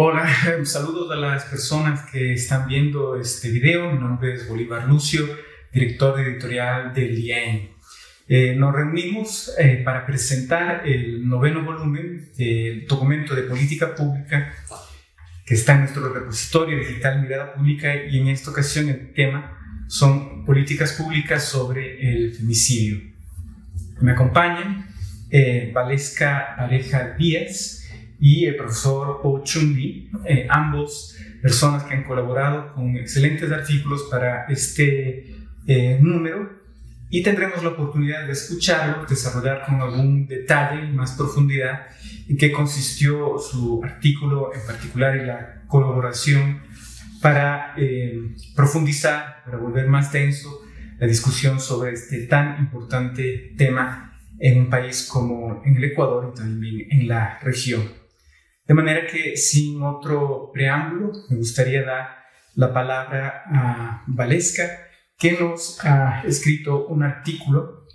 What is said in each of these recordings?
Hola, saludos a las personas que están viendo este video. Mi nombre es Bolívar Lucio, director editorial del IAN. Eh, nos reunimos eh, para presentar el noveno volumen del documento de política pública que está en nuestro repositorio digital Mirada Pública y en esta ocasión el tema son políticas públicas sobre el femicidio. Me acompañan eh, Valesca Aleja Díaz, y el profesor Po Chun eh, ambos personas que han colaborado con excelentes artículos para este eh, número y tendremos la oportunidad de escucharlo, desarrollar con algún detalle y más profundidad en qué consistió su artículo en particular y la colaboración para eh, profundizar, para volver más denso la discusión sobre este tan importante tema en un país como en el Ecuador y también en la región. De manera que sin otro preámbulo, me gustaría dar la palabra a Valesca, que nos ha escrito un artículo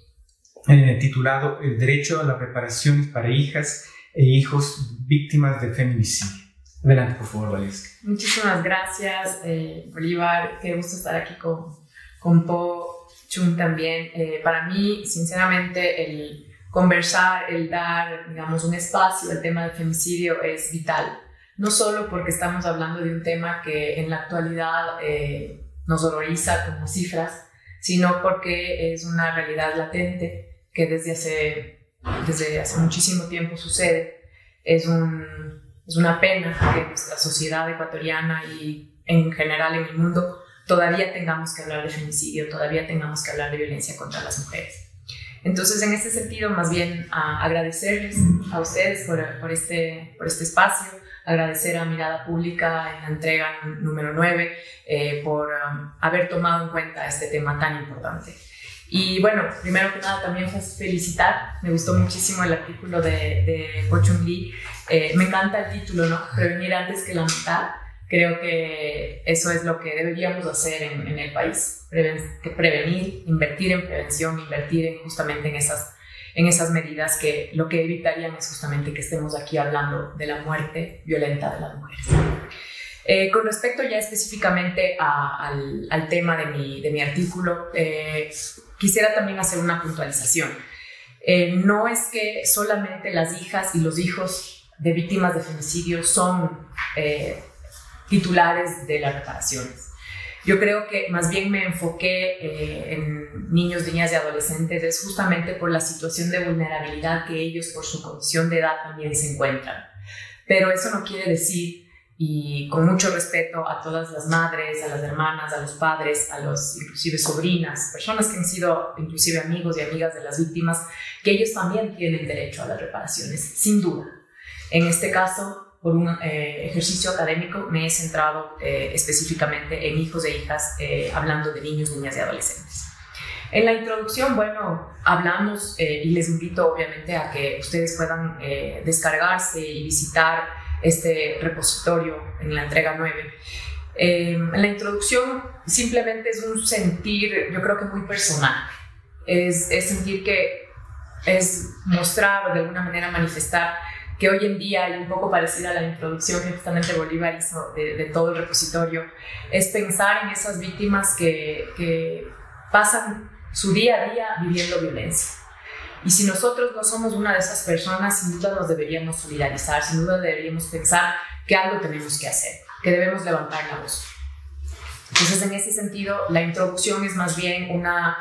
eh, titulado El derecho a las reparaciones para hijas e hijos víctimas de feminicidio. Adelante, por favor, Valesca. Muchísimas gracias, eh, Bolívar. Qué gusto estar aquí con, con Po Chun también. Eh, para mí, sinceramente, el conversar, el dar, digamos, un espacio al tema del femicidio es vital. No solo porque estamos hablando de un tema que en la actualidad eh, nos horroriza como cifras, sino porque es una realidad latente que desde hace, desde hace muchísimo tiempo sucede. Es, un, es una pena que nuestra sociedad ecuatoriana y en general en el mundo todavía tengamos que hablar de femicidio, todavía tengamos que hablar de violencia contra las mujeres. Entonces, en este sentido, más bien agradecerles a ustedes por, por, este, por este espacio, agradecer a Mirada Pública en la entrega número 9 eh, por um, haber tomado en cuenta este tema tan importante. Y bueno, primero que nada también felicitar, me gustó muchísimo el artículo de, de Pochung Lee, eh, me encanta el título, ¿no? Prevenir antes que lamentar Creo que eso es lo que deberíamos hacer en, en el país, que prevenir, invertir en prevención, invertir en, justamente en esas, en esas medidas que lo que evitarían es justamente que estemos aquí hablando de la muerte violenta de las mujeres. Eh, con respecto ya específicamente al, al, tema de mi, de mi artículo, eh, quisiera también hacer una puntualización. Eh, no es que solamente las hijas y los hijos de víctimas de femicidio son titulares de las reparaciones. Yo creo que más bien me enfoqué eh, en niños, niñas y adolescentes es justamente por la situación de vulnerabilidad que ellos por su condición de edad también se encuentran. Pero eso no quiere decir, y con mucho respeto a todas las madres, a las hermanas, a los padres, a los inclusive sobrinas, personas que han sido inclusive amigos y amigas de las víctimas, que ellos también tienen derecho a las reparaciones, sin duda. En este caso, por un eh, ejercicio académico me he centrado eh, específicamente en hijos e hijas, eh, hablando de niños, niñas y adolescentes. En la introducción, bueno, hablamos y les invito obviamente a que ustedes puedan descargarse y visitar este repositorio en la entrega 9. en la introducción simplemente es un sentir, yo creo que muy personal, es, es sentir que es mostrar o de alguna manera manifestar que hoy en día, y un poco parecida a la introducción que justamente Bolívar hizo de, todo el repositorio, es pensar en esas víctimas que, que pasan su día a día viviendo violencia. Y si nosotros no somos una de esas personas, sin duda nos deberíamos solidarizar, sin duda deberíamos pensar que algo tenemos que hacer, que debemos levantar la voz. Entonces, en ese sentido, la introducción es más bien una,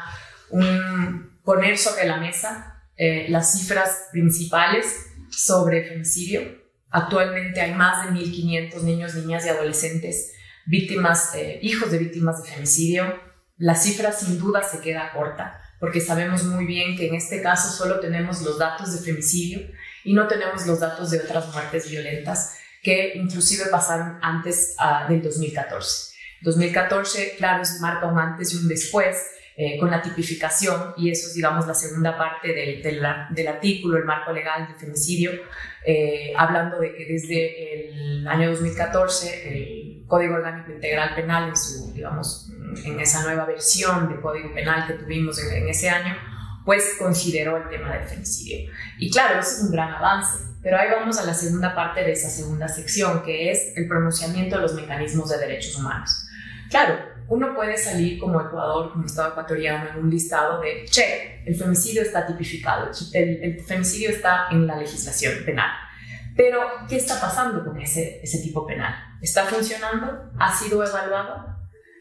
un poner sobre la mesa eh, las cifras principales sobre femicidio. Actualmente hay más de 1.500 niños, niñas y adolescentes víctimas, eh, hijos de víctimas de femicidio. La cifra sin duda se queda corta porque sabemos muy bien que en este caso solo tenemos los datos de femicidio y no tenemos los datos de otras muertes violentas que inclusive pasaron antes uh, del 2014. 2014, claro, marca un antes y un después, eh, con la tipificación, y eso es, digamos, la segunda parte del, del, artículo, el marco legal del femicidio, eh, hablando de que desde el año 2014 el Código Orgánico Integral Penal, en, su, digamos, en esa nueva versión de Código Penal que tuvimos en, ese año, pues consideró el tema del femicidio. Y claro, eso es un gran avance, Pero ahí vamos a la segunda parte de esa segunda sección, que es el pronunciamiento de los mecanismos de derechos humanos. Claro, uno puede salir como Ecuador, como Estado ecuatoriano, en un listado de, che, el femicidio está tipificado, el, femicidio está en la legislación penal. Pero, ¿qué está pasando con ese, ese tipo penal? ¿Está funcionando? ¿Ha sido evaluado?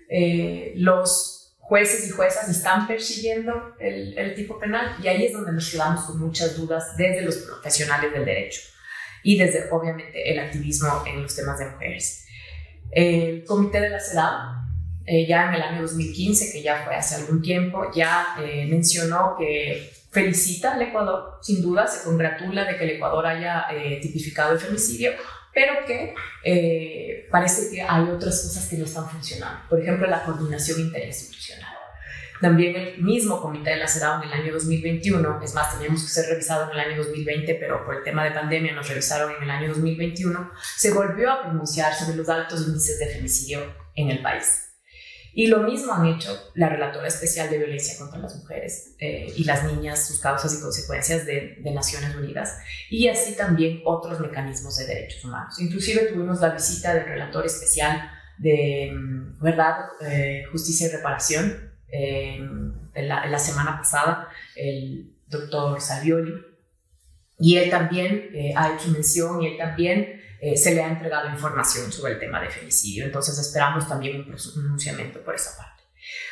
Eh, ¿Los jueces y juezas están persiguiendo el, el, tipo penal? Y ahí es donde nos quedamos con muchas dudas desde los profesionales del derecho y desde, obviamente, el activismo en los temas de mujeres. El Comité de la CEDAW, eh, ya en el año 2015, que ya fue hace algún tiempo, ya eh, mencionó que felicita al Ecuador, sin duda, se congratula de que el Ecuador haya eh, tipificado el femicidio, pero que eh, parece que hay otras cosas que no están funcionando. Por ejemplo, la coordinación interinstitucional. También el mismo comité de la CEDAW en el año 2021, es más, teníamos que ser revisado en el año 2020, pero por el tema de pandemia nos revisaron en el año 2021, se volvió a pronunciar sobre los altos índices de femicidio en el país. Y lo mismo han hecho la Relatora Especial de Violencia contra las Mujeres eh, y las Niñas, sus causas y consecuencias de, de, Naciones Unidas, y así también otros mecanismos de derechos humanos. Inclusive tuvimos la visita del Relator Especial de mm, Verdad, eh, Justicia y Reparación eh, en, la, en, la, semana pasada, el doctor Savioli, y él también eh, ha hecho mención y él también eh, se le ha entregado información sobre el tema de femicidio. Entonces esperamos también un pronunciamiento por esa parte.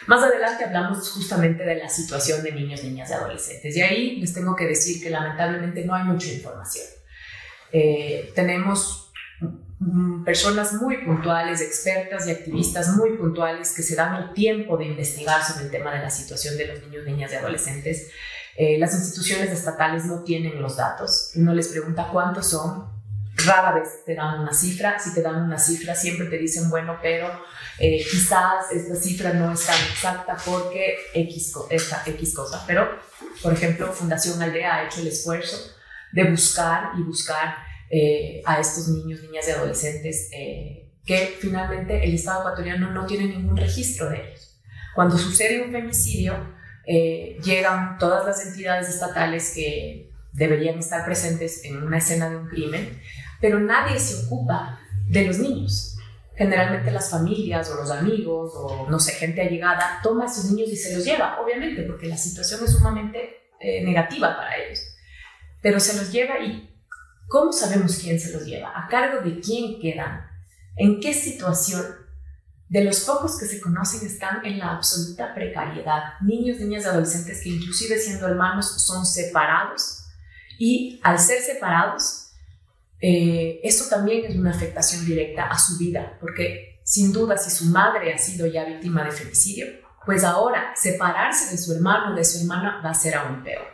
Más adelante hablamos justamente de la situación de niños, niñas y adolescentes. Y ahí les tengo que decir que lamentablemente no hay mucha información. Eh, tenemos personas muy puntuales, expertas y activistas muy puntuales que se dan el tiempo de investigar sobre el tema de la situación de los niños, niñas y adolescentes. Eh, las instituciones estatales no tienen los datos. Uno les pregunta cuántos son, rara vez te dan una cifra, si te dan una cifra siempre te dicen, bueno, pero eh, quizás esta cifra no es tan exacta porque X, esta X cosa, pero por ejemplo Fundación Aldea ha hecho el esfuerzo de buscar y buscar eh, a estos niños, niñas y adolescentes eh, que finalmente el Estado ecuatoriano no tiene ningún registro de ellos. Cuando sucede un femicidio, llegan todas las entidades estatales que deberían estar presentes en una escena de un crimen pero nadie se ocupa de los niños. Generalmente las familias o los amigos o no sé, gente allegada toma a esos niños y se los lleva, obviamente, porque la situación es sumamente eh, negativa para ellos. Pero se los lleva y ¿cómo sabemos quién se los lleva? ¿A cargo de quién quedan? ¿En qué situación? De los pocos que se conocen están en la absoluta precariedad. Niños, niñas, adolescentes que inclusive siendo hermanos son separados y al ser separados eh, eso también es una afectación directa a su vida, porque sin duda si su madre ha sido ya víctima de femicidio, pues ahora separarse de su hermano o de su hermana va a ser aún peor.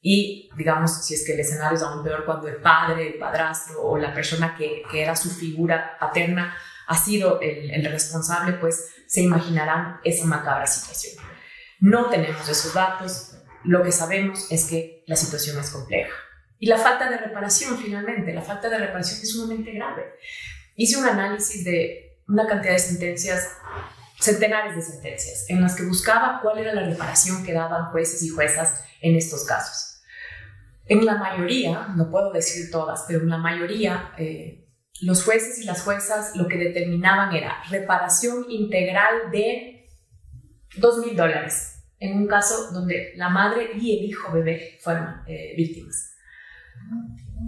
Y digamos, si es que el escenario es aún peor cuando el padre, el padrastro o la persona que, que era su figura paterna ha sido el, el responsable, pues se imaginarán esa macabra situación. No tenemos esos datos, lo que sabemos es que la situación es compleja. Y la falta de reparación, finalmente, la falta de reparación es sumamente grave. Hice un análisis de una cantidad de sentencias, centenares de sentencias, en las que buscaba cuál era la reparación que daban jueces y juezas en estos casos. En la mayoría, no puedo decir todas, pero en la mayoría, eh, los jueces y las juezas lo que determinaban era reparación integral de dos mil dólares, en un caso donde la madre y el hijo bebé fueron eh, víctimas.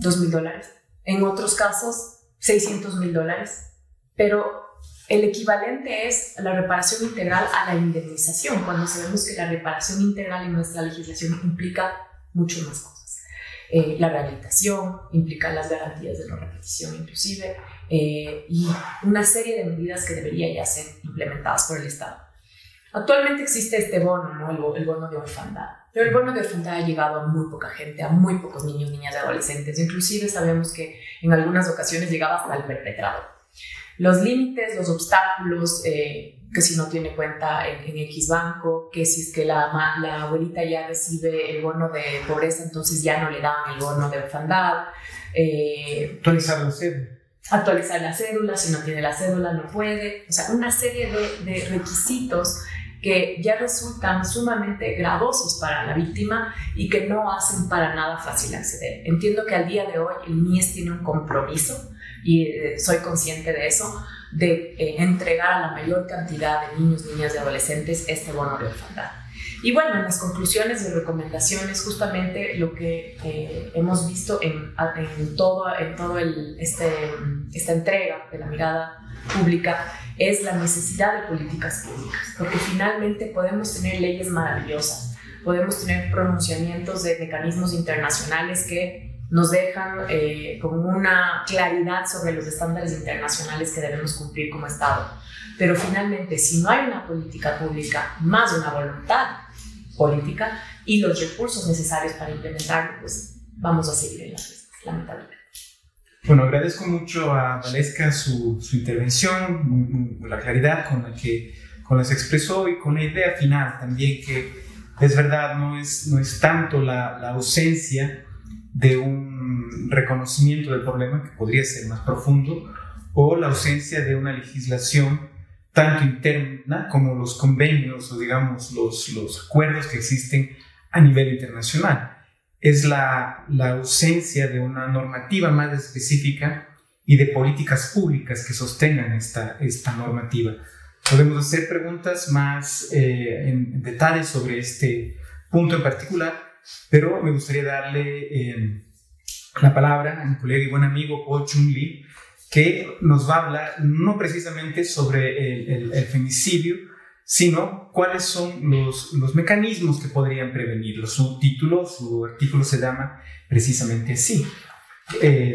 2 mil dólares. En otros casos, 600 mil dólares. Pero el equivalente es la reparación integral a la indemnización, cuando sabemos que la reparación integral en nuestra legislación implica mucho más cosas. Eh, la rehabilitación implica las garantías de no repetición inclusive eh, y una serie de medidas que deberían ya ser implementadas por el Estado. Actualmente existe este bono, ¿no? el bono de orfandad. Pero el bono de orfandad ha llegado a muy poca gente, a muy pocos niños, niñas y adolescentes. Inclusive sabemos que en algunas ocasiones llegaba hasta el perpetrador. Los límites, los obstáculos, eh, que si no tiene cuenta en, en, X banco, que si es que la, la abuelita ya recibe el bono de pobreza, entonces ya no le dan el bono de orfandad. Eh, actualizar la cédula. Actualizar la cédula, si no tiene la cédula no puede. O sea, una serie de, de requisitos que ya resultan sumamente gradosos para la víctima y que no hacen para nada fácil acceder. Entiendo que al día de hoy el MIES tiene un compromiso y eh, soy consciente de eso, de eh, entregar a la mayor cantidad de niños, niñas y adolescentes este bono de orfandad. Y bueno, en las conclusiones y recomendaciones, justamente lo que eh, hemos visto en, en, todo, en todo este, esta entrega de la mirada pública es la necesidad de políticas públicas, porque finalmente podemos tener leyes maravillosas, podemos tener pronunciamientos de mecanismos internacionales que nos dejan eh, con una claridad sobre los estándares internacionales que debemos cumplir como Estado. Pero finalmente, si no hay una política pública más una voluntad política y los recursos necesarios para implementarlo, pues vamos a seguir en la lamentablemente. Bueno, agradezco mucho a Valesca su, su intervención, la claridad con la que con la se expresó y con la idea final también que es verdad, no es, no es tanto la, la ausencia de un reconocimiento del problema que podría ser más profundo o la ausencia de una legislación tanto interna como los convenios o digamos los, los acuerdos que existen a nivel internacional. Es la, la ausencia de una normativa más específica y de políticas públicas que sostengan esta, esta normativa. Podemos hacer preguntas más eh, en detalle sobre este punto en particular, pero me gustaría darle eh, la palabra a mi colega y buen amigo Paul Chung Lee, que nos va a hablar no precisamente sobre el, el, femicidio, sino cuáles son los, los, mecanismos que podrían prevenirlo. Su título, su artículo se llama precisamente así. Eh,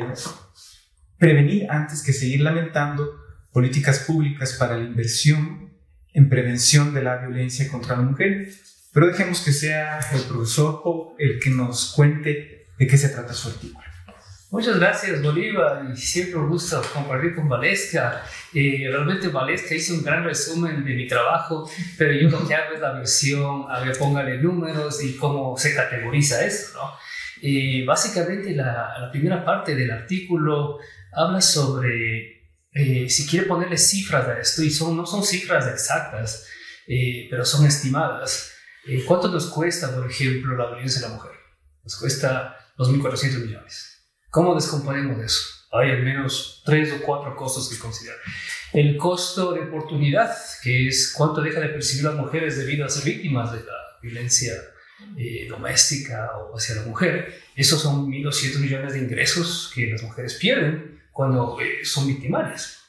prevenir antes que seguir lamentando políticas públicas para la inversión en prevención de la violencia contra la mujer. Pero dejemos que sea el profesor Poe el que nos cuente de qué se trata su artículo. Muchas gracias Bolívar y siempre un gusto compartir con Valesca. Eh, realmente Valesca hizo un gran resumen de mi trabajo, pero yo lo que hago es la versión, a ver, póngale números y cómo se categoriza eso, ¿no? Eh, básicamente la, la, primera parte del artículo habla sobre, eh, si quiere ponerle cifras a esto, y son, no son cifras exactas, eh, pero son estimadas. Eh, ¿Cuánto nos cuesta, por ejemplo, la violencia de la mujer? Nos cuesta 2.400 millones. ¿Cómo descomponemos eso? Hay al menos tres o cuatro costos que considerar. El costo de oportunidad, que es cuánto deja de percibir las mujeres debido a ser víctimas de la violencia eh, doméstica o hacia la mujer. Esos son 1.200 millones de ingresos que las mujeres pierden cuando eh, son victimarias.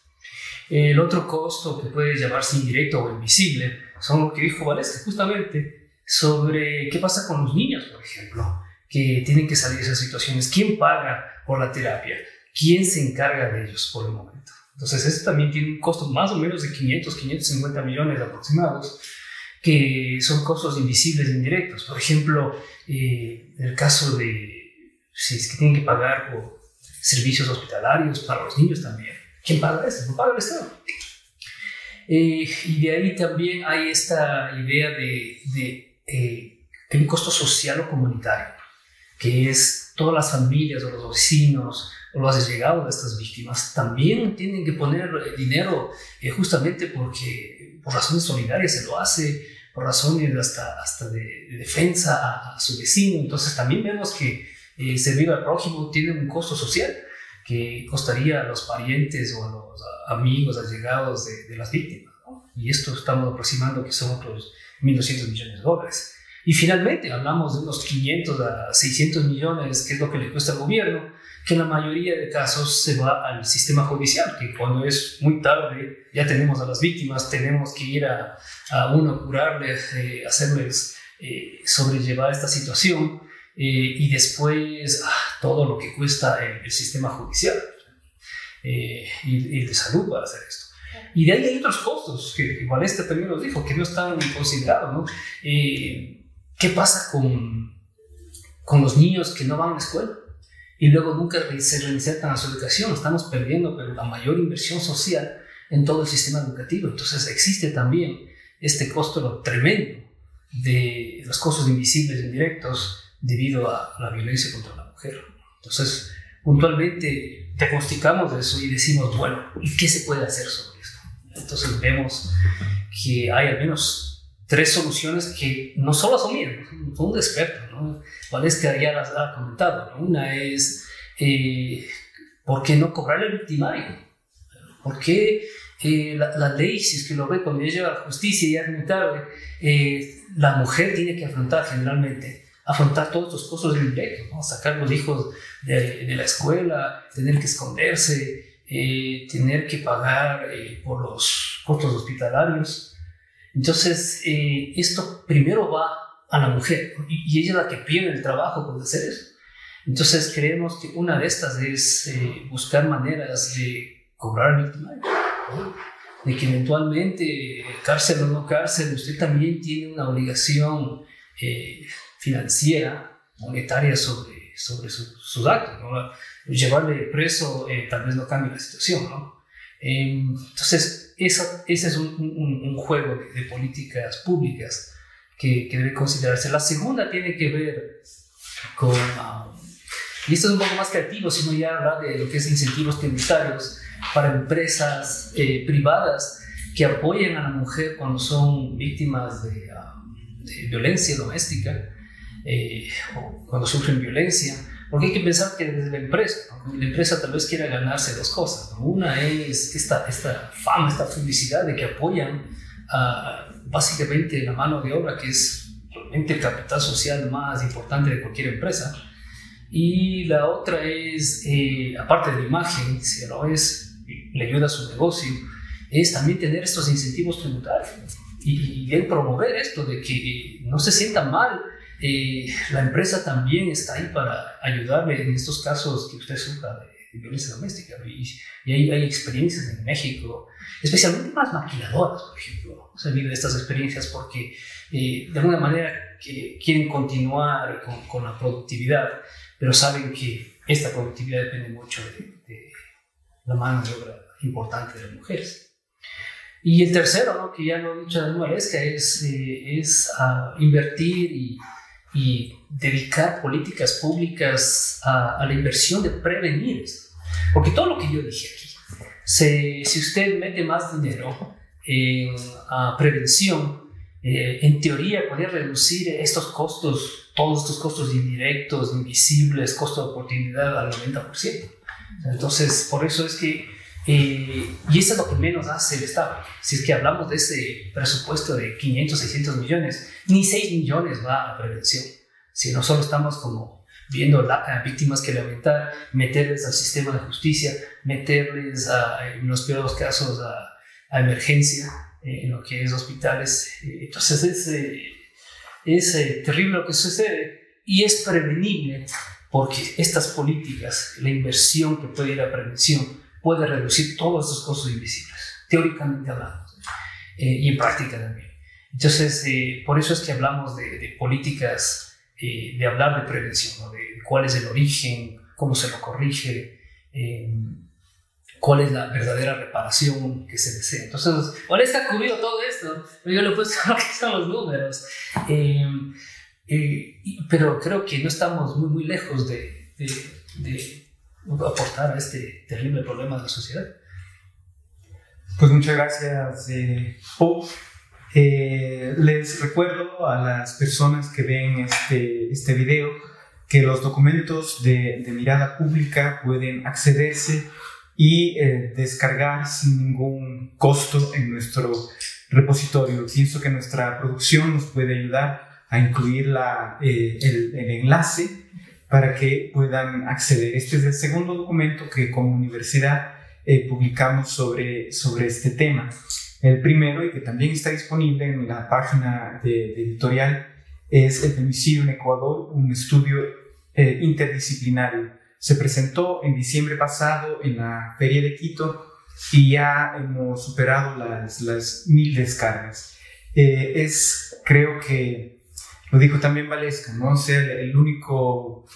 El otro costo que puede llamarse indirecto o invisible son lo que dijo Valesca justamente sobre qué pasa con los niños, por ejemplo, que tienen que salir de esas situaciones. ¿Quién paga por la terapia. ¿Quién se encarga de ellos por el momento? Entonces, esto también tiene un costo más o menos de 500, 550 millones aproximados, que son costos invisibles e indirectos. Por ejemplo, eh, en el caso de si es que tienen que pagar por servicios hospitalarios para los niños también. ¿Quién paga esto? No paga el Estado. Eh, y de ahí también hay esta idea de, de eh, un costo social o comunitario que es todas las familias o los vecinos o los allegados de estas víctimas también tienen que poner eh, dinero eh, justamente porque por razones solidarias se lo hace, por razones hasta, hasta de, defensa a, su vecino. Entonces también vemos que eh, servir al prójimo tiene un costo social que costaría a los parientes o a los amigos allegados de, de las víctimas. Y esto estamos aproximando que son otros 1.200 millones de dólares. Y finalmente hablamos de unos 500 a 600 millones, que es lo que le cuesta al gobierno, que en la mayoría de casos se va al sistema judicial, que cuando es muy tarde ya tenemos a las víctimas, tenemos que ir a, a uno curarles, eh, hacerles eh, sobrellevar esta situación eh, y después ah, todo lo que cuesta el, el sistema judicial y, y, de salud para hacer esto. Y de ahí hay otros costos, que igual este también nos dijo, que no están considerados, ¿no? ¿Qué pasa con, con los niños que no van a la escuela? Y luego nunca se reinsertan a su educación. Estamos perdiendo pero la mayor inversión social en todo el sistema educativo. Entonces existe también este costo tremendo de los costos invisibles e indirectos debido a la violencia contra la mujer. Entonces, puntualmente diagnosticamos eso y decimos, bueno, ¿y qué se puede hacer sobre esto? Entonces vemos que hay al menos tres soluciones que no solo son mías, son de expertos, ¿no? Valesca ya las ha comentado. Una es, eh, ¿por qué no cobrar el victimario? ¿Por qué eh, la, ley, si es que lo ve cuando llega a la justicia y es eh, la mujer tiene que afrontar generalmente, afrontar todos estos costos indirectos, ¿no? sacar los hijos de, de, la escuela, tener que esconderse, eh, tener que pagar por los costos hospitalarios. Entonces, esto primero va a la mujer y, ella es la que pierde el trabajo por hacer eso. Entonces, creemos que una de estas es buscar maneras de cobrar el victimario de que eventualmente, cárcel o no cárcel, usted también tiene una obligación eh, financiera, monetaria sobre, sobre sus actos. Llevarle preso eh, tal vez no cambie la situación. ¿no? Entonces, ese es un, juego de, políticas públicas que, que, debe considerarse. La segunda tiene que ver con, um, y esto es un poco más creativo, sino ya hablar de lo que es incentivos tributarios para empresas eh, privadas que apoyen a la mujer cuando son víctimas de, um, violencia doméstica eh, o cuando sufren violencia. Porque hay que pensar que desde la empresa, la empresa tal vez quiera ganarse dos cosas. Una es esta, esta fama, esta publicidad de que apoyan básicamente la mano de obra, que es realmente el capital social más importante de cualquier empresa. Y la otra es, eh, aparte de la imagen, si lo es le ayuda a su negocio, es también tener estos incentivos tributarios y, y promover esto de que no se sienta mal. Eh, la empresa también está ahí para ayudarle en estos casos que usted sufra de, violencia doméstica. Y, y hay, hay, experiencias en México, especialmente más maquiladoras, por ejemplo. Se vive estas experiencias porque eh, de alguna manera que quieren continuar con, con, la productividad, pero saben que esta productividad depende mucho de, de la mano de obra importante de las mujeres. Y el tercero, ¿no? que ya lo he dicho de vez, que es, eh, es uh, invertir y, y, dedicar políticas públicas a, a, la inversión de prevenir. Porque todo lo que yo dije aquí, se, si usted mete más dinero en a prevención, eh, en teoría podría reducir estos costos, todos estos costos indirectos, invisibles, costo de oportunidad al 90%. Entonces, por eso es que, eh, y eso es lo que menos hace el Estado. Si es que hablamos de ese presupuesto de 500, 600 millones, ni 6 millones va a prevención. Si no solo estamos como viendo a víctimas que lamentar, meterles al sistema de justicia, meterles en los peores casos a, emergencia, eh, en lo que es hospitales. Eh, entonces es, es terrible lo que sucede y es prevenible porque estas políticas, la inversión que puede ir a prevención, puede reducir todos estos costos invisibles, teóricamente hablando, eh, y en práctica también. Entonces, eh, por eso es que hablamos de, políticas, eh, de hablar de prevención, de cuál es el origen, cómo se lo corrige, cuál es la verdadera reparación que se desea. Entonces, ¿cuál está cubrido todo esto? Yo le he puesto lo que son los números. Eh, pero creo que no estamos muy, muy lejos de, de, aportar a este terrible problema de la sociedad. Pues muchas gracias, eh, eh, les recuerdo a las personas que ven este, este video que los documentos de, de mirada pública pueden accederse y eh, descargar sin ningún costo en nuestro repositorio. Pienso que nuestra producción nos puede ayudar a incluir la, eh, el, el, enlace para que puedan acceder. Este es el segundo documento que como universidad eh, publicamos sobre, sobre este tema. El primero, y que también está disponible en la página de, editorial, es El femicidio en Ecuador, un estudio eh, interdisciplinario. Se presentó en diciembre pasado en la Feria de Quito y ya hemos superado las, las mil descargas. es, creo que lo dijo también Valesca, ¿no? O sea, el único,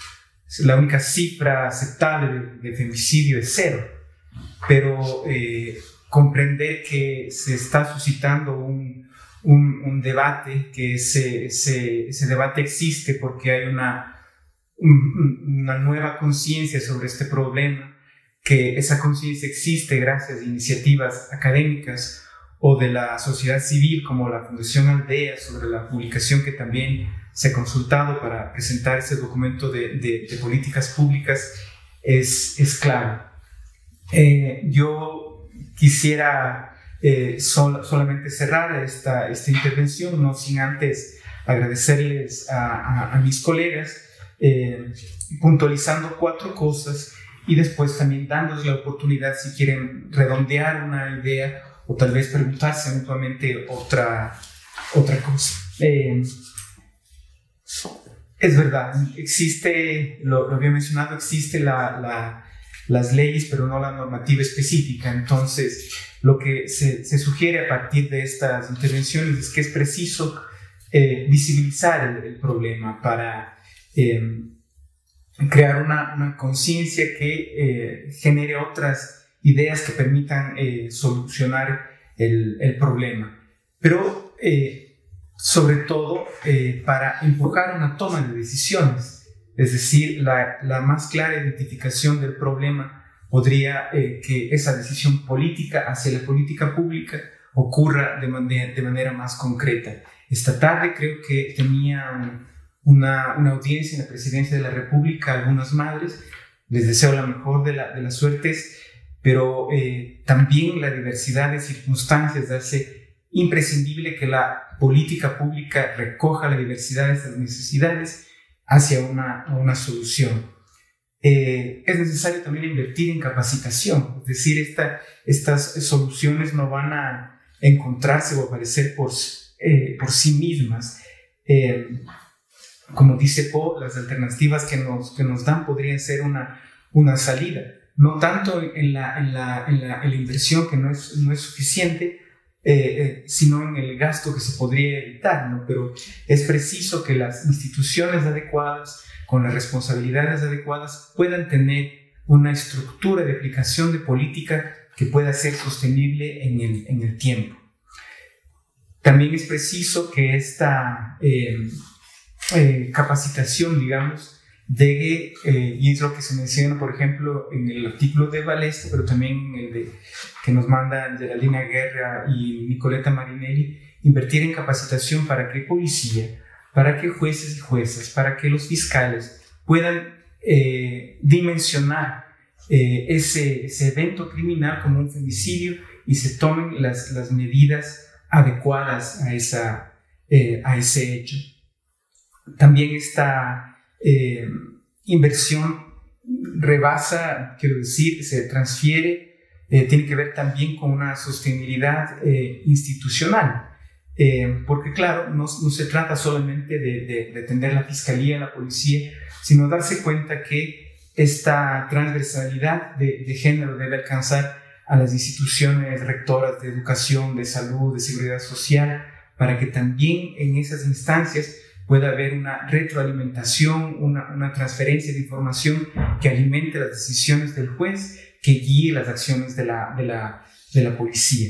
la única cifra aceptable de, femicidio es cero, pero eh, comprender que se está suscitando un, un, debate, que ese, ese, ese, debate existe porque hay una, una nueva conciencia sobre este problema, que esa conciencia existe gracias a iniciativas académicas o de la sociedad civil como la Fundación Aldea sobre la publicación que también se ha consultado para presentar ese documento de, de, políticas públicas es, es claro. Eh, yo quisiera eh, solamente cerrar esta, esta intervención, no sin antes agradecerles a, a, mis colegas, eh, puntualizando cuatro cosas y después también dándoles la oportunidad si quieren redondear una idea o tal vez preguntarse mutuamente otra, otra cosa. Eh, es verdad, existe, lo, había mencionado, existe la, la, las leyes, pero no la normativa específica. Entonces, lo que se, se sugiere a partir de estas intervenciones es que es preciso eh, visibilizar el, problema para eh, crear una, una conciencia que genere otras ideas que permitan eh, solucionar el, el, problema. Pero eh, sobre todo eh, para empujar una toma de decisiones, es decir, la, la más clara identificación del problema podría que esa decisión política hacia la política pública ocurra de manera, de manera más concreta. Esta tarde creo que tenía una, una, audiencia en la presidencia de la República algunas madres. Les deseo la mejor de, la, de las suertes pero eh, también la diversidad de circunstancias hace imprescindible que la política pública recoja la diversidad de estas necesidades hacia una, una solución. Eh, es necesario también invertir en capacitación, es decir, esta, estas soluciones no van a encontrarse o aparecer por, eh, por sí mismas. como dice Poe, las alternativas que nos, que nos dan podrían ser una, una salida no tanto en la, en la, en la, en inversión que no es, no es suficiente, eh, eh, sino en el gasto que se podría evitar, ¿no? Pero es preciso que las instituciones adecuadas, con las responsabilidades adecuadas, puedan tener una estructura de aplicación de política que pueda ser sostenible en el, en el tiempo. También es preciso que esta eh, capacitación, digamos, de, eh, y es lo que se menciona, por ejemplo, en el artículo de Valesta, pero también en el de, que nos mandan Geraldina Guerra y Nicoleta Marinelli, invertir en capacitación para que policía, para que jueces y juezas, para que los fiscales puedan eh, dimensionar eh, ese, ese, evento criminal como un femicidio y se tomen las, las medidas adecuadas a, esa, a ese hecho. También está eh, inversión rebasa, quiero decir, se transfiere, eh, tiene que ver también con una sostenibilidad eh, institucional. porque claro, no, se trata solamente de, de, atender la fiscalía, la policía, sino darse cuenta que esta transversalidad de género debe alcanzar a las instituciones rectoras de educación, de salud, de seguridad social, para que también en esas instancias puede haber una retroalimentación, una, transferencia de información que alimente las decisiones del juez, que guíe las acciones de la, policía.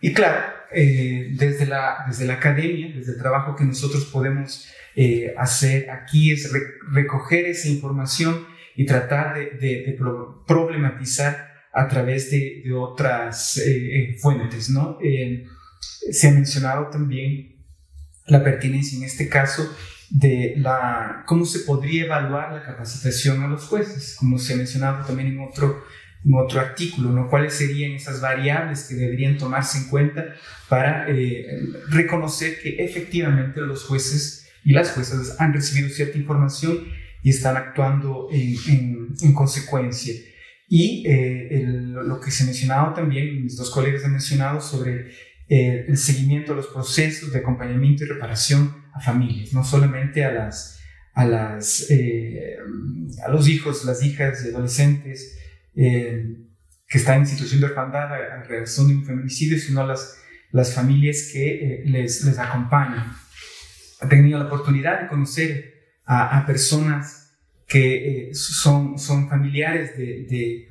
Y claro, eh, desde, la, desde la academia, desde el trabajo que nosotros podemos eh, hacer aquí es recoger esa información y tratar de, problematizar a través de, de otras eh, fuentes, ¿no? se ha mencionado también la pertinencia en este caso de la, cómo se podría evaluar la capacitación a los jueces, como se ha mencionado también en otro, en otro artículo, ¿no? cuáles serían esas variables que deberían tomarse en cuenta para eh, reconocer que efectivamente los jueces y las juezas han recibido cierta información y están actuando en, en, consecuencia. Y eh, lo que se ha mencionado también, mis dos colegas han mencionado sobre eh, el seguimiento de los procesos de acompañamiento y reparación a familias, no solamente a, las, a, eh, a los hijos, las hijas y adolescentes eh, que están en situación de orfandad a, razón de un feminicidio, sino a las, familias que les, acompañan. He tenido la oportunidad de conocer a, a personas que son, familiares de,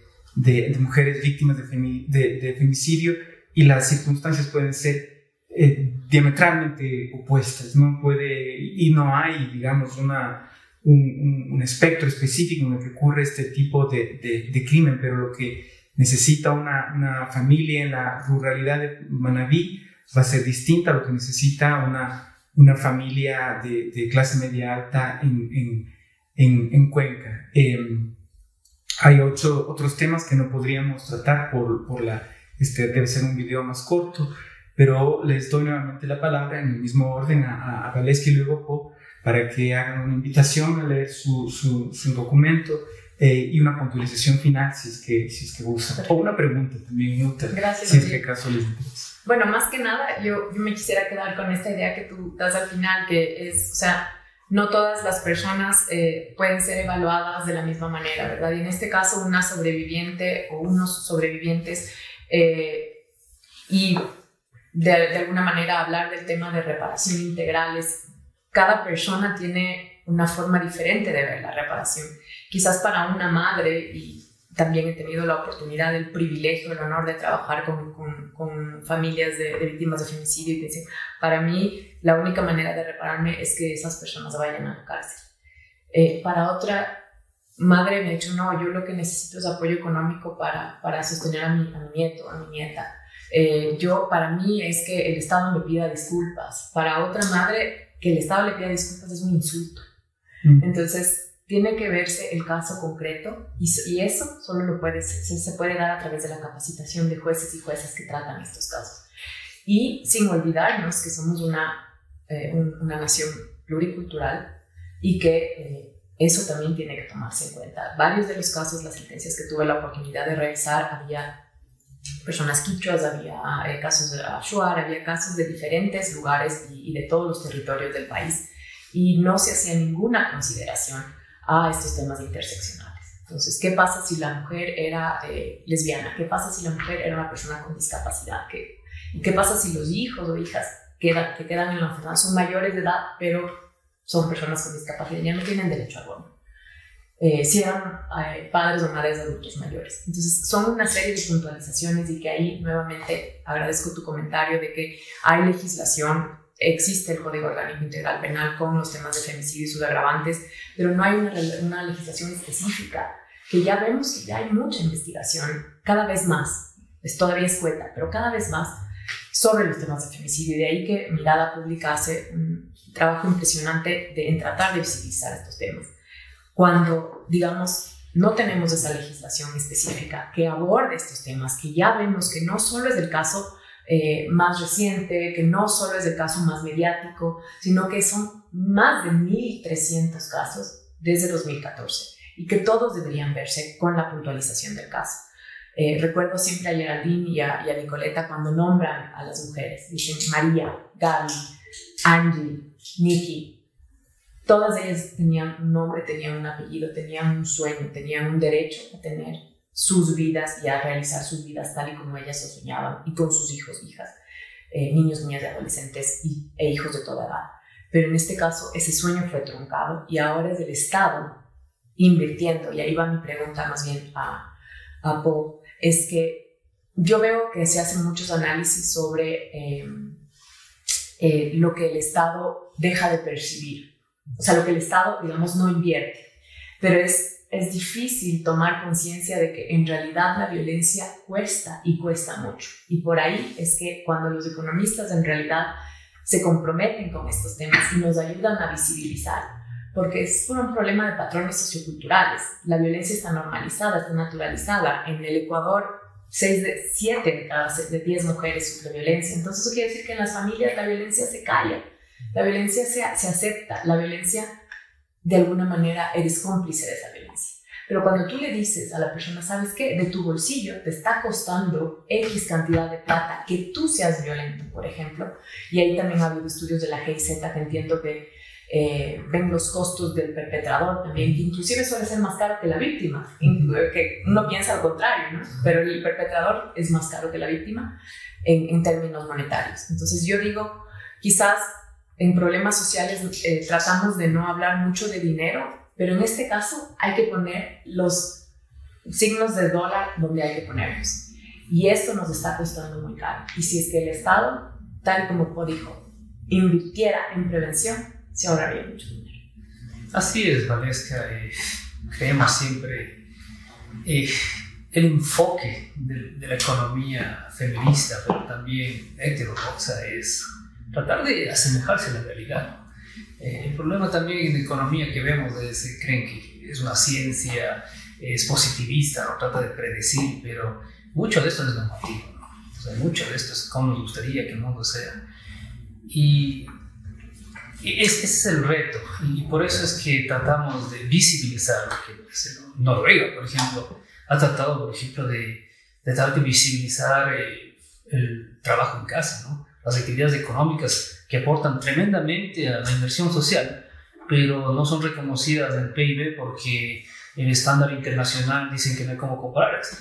mujeres víctimas de, de femicidio y las circunstancias pueden ser eh, diametralmente opuestas, no puede, y no hay, digamos, una, un, espectro específico en el que ocurre este tipo de, de, crimen, pero lo que necesita una, una, familia en la ruralidad de Manabí va a ser distinta a lo que necesita una, una familia de, clase media alta en, en, en, Cuenca. Em, hay ocho, otros temas que no podríamos tratar por, por la, este debe ser un video más corto, pero les doy nuevamente la palabra en el mismo orden a, a, y luego para que hagan una invitación a leer su, su, su documento eh, y una puntualización final si es que, si es que usan. O una pregunta también Gracias. Si es que acaso les interesa. Bueno, más que nada, yo, yo me quisiera quedar con esta idea que tú das al final, que es, o sea, no todas las personas eh, pueden ser evaluadas de la misma manera, ¿verdad? Y en este caso, una sobreviviente o unos sobrevivientes, eh, y de, de, alguna manera hablar del tema de reparación integral es, cada persona tiene una forma diferente de ver la reparación quizás para una madre, y también he tenido la oportunidad, el privilegio, el honor de trabajar con, con, familias de, víctimas de femicidio y dicen, para mí la única manera de repararme es que esas personas vayan a la cárcel. Eh, para otra madre me ha dicho, no, yo lo que necesito es apoyo económico para, para sostener a mi, a mi nieto, a mi nieta. Eh, yo, para mí es que el Estado me pida disculpas. Para otra madre, que el Estado le pida disculpas es un insulto. Mm. Entonces, tiene que verse el caso concreto y, y eso solo lo puede, se, se, puede dar a través de la capacitación de jueces y jueces que tratan estos casos. Y sin olvidarnos que somos una, eh, una nación pluricultural y que eh, eso también tiene que tomarse en cuenta. Varios de los casos, las sentencias que tuve la oportunidad de revisar, había personas quichuas, había eh, casos de Ashuar, había casos de diferentes lugares y, de todos los territorios del país y no se hacía ninguna consideración a estos temas interseccionales. Entonces, ¿qué pasa si la mujer era eh, lesbiana? ¿Qué pasa si la mujer era una persona con discapacidad? ¿Qué, ¿Qué pasa si los hijos o hijas quedan, que quedan en la enfermedad son mayores de edad, pero son personas con discapacidad ya no tienen derecho al bono? Eh, si eran eh, padres o madres de adultos mayores. Entonces, son una serie de puntualizaciones y que ahí nuevamente agradezco tu comentario de que hay legislación existe el Código Orgánico Integral Penal con los temas de femicidio y sus agravantes, pero no hay una, una legislación específica, que ya vemos que ya hay mucha investigación, cada vez más, es todavía escueta, pero cada vez más sobre los temas de femicidio. Y de ahí que Mirada Pública hace un trabajo impresionante de, en tratar de visibilizar estos temas. Cuando, digamos, no tenemos esa legislación específica que aborde estos temas, que ya vemos que no solo es el caso eh, más reciente, que no solo es el caso más mediático, sino que son más de 1.300 casos desde 2014 y que todos deberían verse con la puntualización del caso. Eh, recuerdo siempre a Geraldine y a, y a, Nicoleta cuando nombran a las mujeres, dicen María, Gaby, Angie, Nikki. Todas ellas tenían un nombre, tenían un apellido, tenían un sueño, tenían un derecho a tener sus vidas y a realizar sus vidas tal y como ellas soñaban y con sus hijos, hijas, eh, niños, niñas y adolescentes y, e hijos de toda edad. Pero en este caso ese sueño fue truncado y ahora es el Estado invirtiendo, y ahí va mi pregunta más bien a, a Paul, es que yo veo que se hacen muchos análisis sobre em, eh, lo que el Estado deja de percibir, o sea, lo que el Estado, digamos, no invierte, pero es es difícil tomar conciencia de que en realidad la violencia cuesta y cuesta mucho. Y por ahí es que cuando los economistas en realidad se comprometen con estos temas y nos ayudan a visibilizar, porque es un problema de patrones socioculturales. La violencia está normalizada, está naturalizada. En el Ecuador, 6 de, 7 de cada de 10 mujeres sufren violencia. Entonces eso quiere decir que en las familias la violencia se calla, la violencia se, se acepta, la violencia de alguna manera eres cómplice de esa violencia. Pero cuando tú le dices a la persona, ¿sabes qué? De tu bolsillo te está costando X cantidad de plata que tú seas violento, por ejemplo. Y ahí también ha habido estudios de la GIZ que entiendo que eh, ven los costos del perpetrador también, que inclusive suele ser más caro que la víctima, que uno piensa al contrario, ¿no? Pero el perpetrador es más caro que la víctima en, en términos monetarios. Entonces yo digo, quizás en problemas sociales eh, tratamos de no hablar mucho de dinero, pero en este caso hay que poner los signos de dólar donde hay que ponerlos. Y esto nos está costando muy caro. Y si es que el Estado, tal como dijo, invirtiera en prevención, se ahorraría mucho dinero. Así es, Valesca. Eh, creemos siempre. Eh, el enfoque de, la economía feminista, pero también heterodoxa, es tratar de asemejarse a la realidad. Eh, el problema también en economía que vemos es que creen que es una ciencia, es positivista, no trata de predecir, pero mucho de esto es normativo, mucho de esto es como nos gustaría que el mundo sea. Y ese es el reto, y por eso es que tratamos de visibilizar lo que Noruega, por ejemplo, ha tratado, por ejemplo, de, tratar de visibilizar eh, el trabajo en casa, ¿no? Las actividades económicas que aportan tremendamente a la inversión social, pero no son reconocidas del PIB porque el estándar internacional dicen que no hay cómo comparar esto.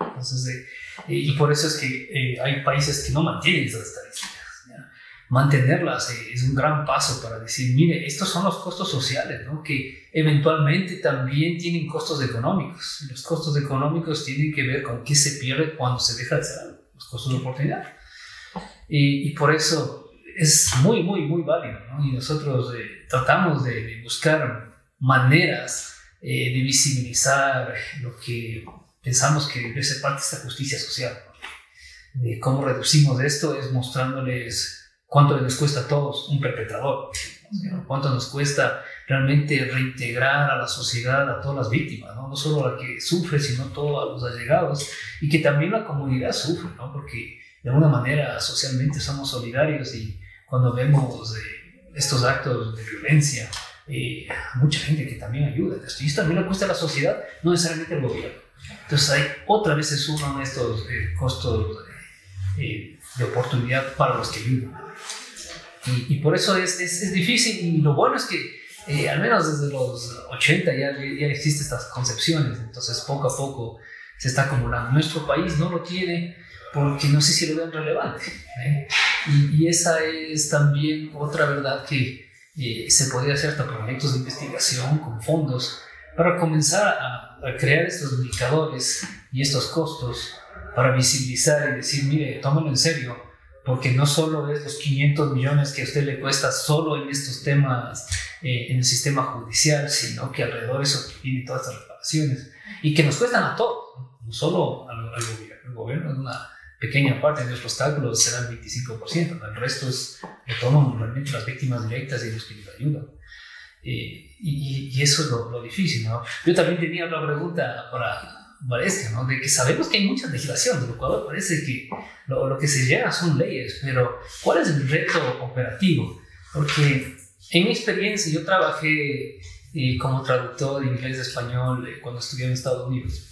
Entonces, eh, y por eso es que eh, hay países que no mantienen esas estadísticas. Mantenerlas eh, es un gran paso para decir, mire, estos son los costos sociales, ¿no? que eventualmente también tienen costos económicos. Los costos económicos tienen que ver con qué se pierde cuando se deja de hacer algo, los costos de oportunidad. Y, y por eso es muy, muy, muy válido. ¿no? Y nosotros tratamos de, de, buscar maneras de visibilizar lo que pensamos que debe ser parte de esta justicia social. De cómo reducimos esto es mostrándoles cuánto les cuesta a todos un perpetrador, cuánto nos cuesta realmente reintegrar a la sociedad a todas las víctimas, no, no solo a la que sufre, sino todos los allegados, y que también la comunidad sufre, ¿no? porque de alguna manera socialmente somos solidarios y cuando vemos eh, estos actos de violencia, eh, mucha gente que también ayuda. Y esto también le cuesta a la sociedad, no necesariamente al gobierno. Entonces hay otra vez se suman estos eh, costos eh, de oportunidad para los que viven. Y, por eso es, es, es, difícil y lo bueno es que eh, al menos desde los 80 ya, ya existen estas concepciones, entonces poco a poco se está acumulando. Nuestro país no lo tiene porque no sé si lo ven relevante. Y, y, esa es también otra verdad que se podría hacer hasta proyectos de investigación con fondos para comenzar a, crear estos indicadores y estos costos para visibilizar y decir, mire, tómalo en serio, porque no solo es los 500 millones que a usted le cuesta solo en estos temas eh, en el sistema judicial, sino que alrededor de eso tiene todas estas reparaciones y que nos cuestan a todos, no solo al, gobierno. El gobierno es una pequeña parte de nuestros cálculos, será el 25%, el resto es, lo toman realmente las víctimas directas y los que les ayudan. Eh, y, y, eso es lo, difícil, ¿no? Yo también tenía otra pregunta para Valesca, ¿no? De que sabemos que hay muchas legislaciones, en Ecuador parece que lo, lo, que se llega son leyes, pero ¿cuál es el reto operativo? Porque en mi experiencia yo trabajé eh, como traductor de inglés a español eh, cuando estudié en Estados Unidos,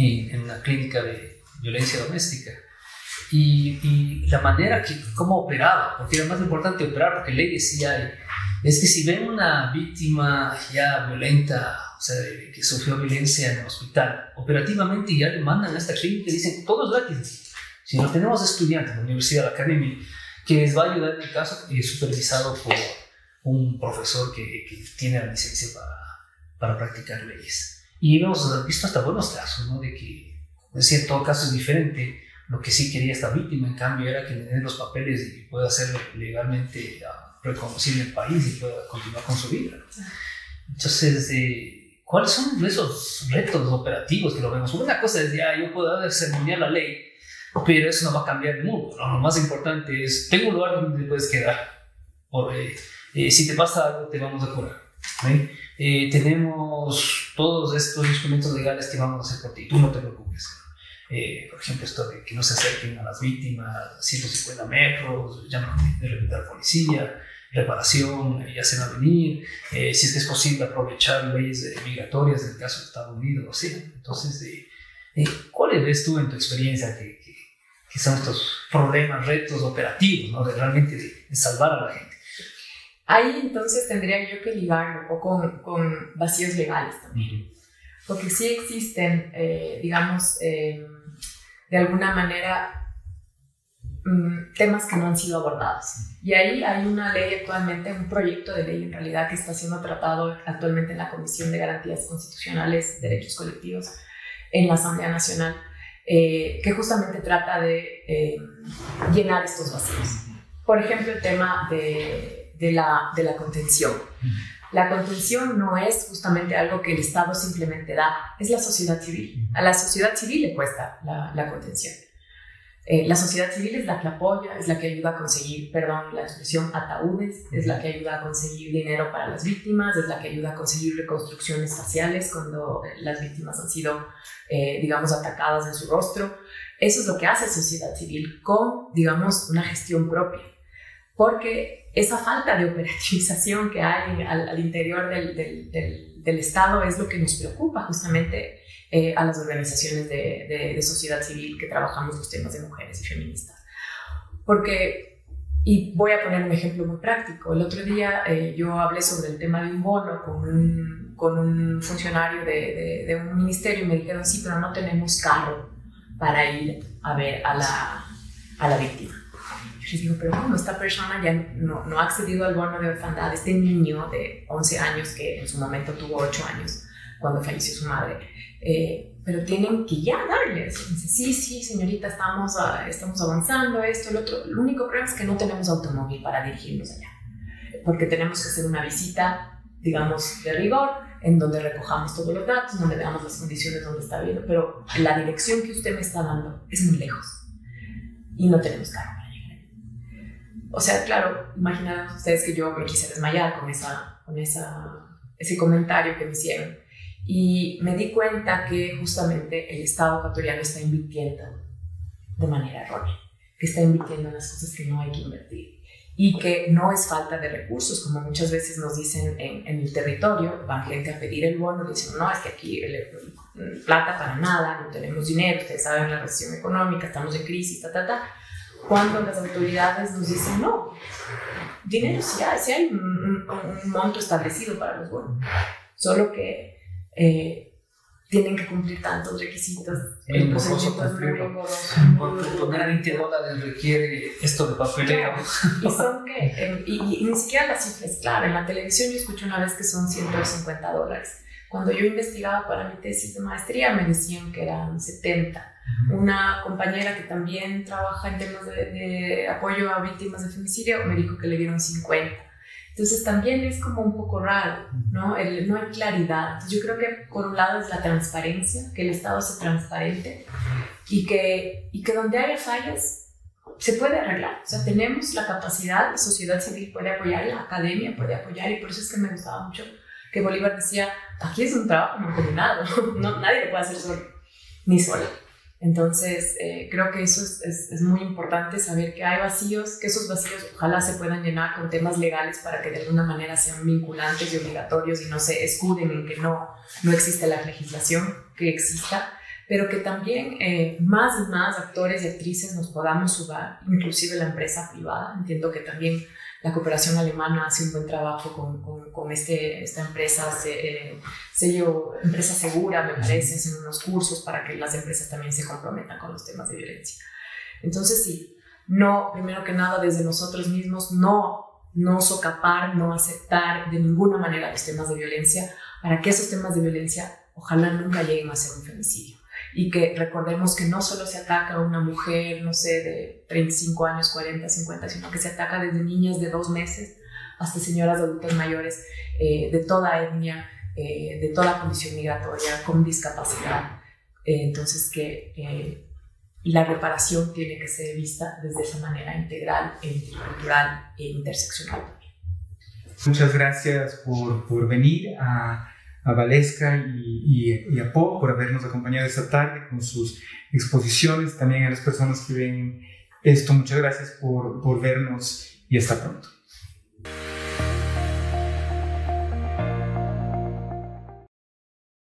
y, en una clínica de violencia doméstica. Y, y, la manera que, cómo operaba, porque era más importante operar, porque leyes sí hay, es que si ven una víctima ya violenta, o sea, que sufrió violencia en el hospital, operativamente ya le mandan a esta clínica y dicen, todo es gratis. Si no tenemos estudiantes en la Universidad, la Academia, que les va a ayudar en el caso, y supervisado por un profesor que, que tiene la licencia para, para, practicar leyes. Y hemos visto hasta buenos casos, ¿no? De que, en todo caso es diferente. Lo que sí quería esta víctima, en cambio, era que le den los papeles y pueda hacerlo legalmente reconocible en el país y pueda continuar con su vida. Entonces, eh, ¿cuáles son esos retos operativos que lo vemos? Una cosa es, ya, yo puedo ceremoniar la ley, pero eso no va a cambiar el mundo. Lo más importante es, tengo un lugar donde puedes quedar. Eh, eh, si te pasa algo, te vamos a curar. Tenemos todos estos instrumentos legales que vamos a hacer por ti, tú no te preocupes. Eh, por ejemplo, esto de que no se acerquen a las víctimas 150 metros, llaman de repente a la policía, reparación, ya se va a venir, eh, si es que es posible aprovechar leyes migratorias en el caso de Estados Unidos, o sea, entonces, eh, ¿cuáles ves tú en tu experiencia que, que, son estos problemas, retos operativos, ¿no? de realmente de, salvar a la gente? Ahí entonces tendría yo que ligarlo un poco con, con vacíos legales también, porque sí existen, digamos, de alguna manera mm, temas que no han sido abordados. Y ahí hay una ley actualmente, un proyecto de ley en realidad que está siendo tratado actualmente en la Comisión de Garantías Constitucionales, Derechos Colectivos, en la Asamblea Nacional, eh, que justamente trata de eh, llenar estos vacíos. Por ejemplo, el tema de, de, la, de la contención. La contención no es justamente algo que el Estado simplemente da, es la sociedad civil. A la sociedad civil le cuesta la, la contención. Eh, la sociedad civil es la que apoya, es la que ayuda a conseguir, perdón, la expresión ataúdes, es la que ayuda a conseguir dinero para las víctimas, es la que ayuda a conseguir reconstrucciones faciales cuando las víctimas han sido, eh, digamos, atacadas en su rostro. Eso es lo que hace sociedad civil con, digamos, una gestión propia. Porque esa falta de operativización que hay al, interior del, del, del Estado es lo que nos preocupa justamente eh, a las organizaciones de, de, sociedad civil que trabajamos los temas de mujeres y feministas. Porque, y voy a poner un ejemplo muy práctico, el otro día eh, yo hablé sobre el tema de un bono con un, con un funcionario de, de, un ministerio y me dijeron, sí, pero no tenemos carro para ir a ver a la, a la víctima. Les digo, pero ¿cómo esta persona ya no, no, ha accedido al bono de orfandad? Este niño de 11 años, que en su momento tuvo 8 años cuando falleció su madre, eh, pero tienen que ya darles. sí, sí, señorita, estamos, ah, estamos avanzando, esto, el otro. El único problema es que no tenemos automóvil para dirigirnos allá, porque tenemos que hacer una visita, digamos, de rigor, en donde recojamos todos los datos, donde veamos las condiciones donde está viendo, pero la dirección que usted me está dando es muy lejos y no tenemos carro. O sea, claro, imaginaron ustedes que yo me quise desmayar con, esa, con esa, ese comentario que me hicieron y me di cuenta que justamente el Estado ecuatoriano está invirtiendo de manera errónea, que está invirtiendo en las cosas que no hay que invertir y que no es falta de recursos, como muchas veces nos dicen en, el territorio, van gente a pedir el bono dicen, no, es que aquí plata para nada, no tenemos dinero, ustedes saben la recesión económica, estamos en crisis, ta, ta, ta. Cuando las autoridades nos dicen, no, dinero sí hay, sí hay un monto establecido para los bonos, solo que eh, tienen que cumplir tantos requisitos. El procedimiento es muy poner 20 dólares requiere esto de papeleo. Y son que, y, ni siquiera la cifra es clara. En la televisión yo escuché una vez que son 150 dólares. Cuando yo investigaba para mi tesis de maestría me decían que eran 70. Una compañera que también trabaja en temas de, de apoyo a víctimas de femicidio me dijo que le dieron 50. Entonces también es como un poco raro, ¿no? El, no hay claridad. Entonces, yo creo que por un lado es la transparencia, que el Estado sea transparente y que, y que donde haya fallas se puede arreglar. O sea, tenemos la capacidad, la sociedad civil puede apoyar, la academia puede apoyar y por eso es que me gustaba mucho que Bolívar decía, aquí es un trabajo mancomunado, no, nadie lo puede hacer solo, ni solo. Entonces, eh, creo que eso es, es, muy importante, saber que hay vacíos, que esos vacíos ojalá se puedan llenar con temas legales para que de alguna manera sean vinculantes y obligatorios y no se escuden en que no, no existe la legislación que exista, pero que también eh, más y más actores y actrices nos podamos sumar, inclusive la empresa privada. Entiendo que también la cooperación alemana hace un buen trabajo con, con, este, esta empresa, se, eh, sello Empresa Segura, me parece, hacen unos cursos para que las empresas también se comprometan con los temas de violencia. Entonces, sí, no, primero que nada, desde nosotros mismos, no, no socapar, no aceptar de ninguna manera los temas de violencia, para que esos temas de violencia ojalá nunca lleguen a ser un femicidio y que recordemos que no solo se ataca a una mujer, no sé, de 35 años, 40, 50, sino que se ataca desde niñas de dos meses hasta señoras adultas mayores eh, de toda etnia, eh, de toda condición migratoria, con discapacidad. Eh, entonces que la reparación tiene que ser vista desde esa manera integral, intercultural e interseccional. Muchas gracias por, por venir a a Valesca y, y, a Po por habernos acompañado esta tarde con sus exposiciones, también a las personas que ven esto, muchas gracias por, por vernos y hasta pronto.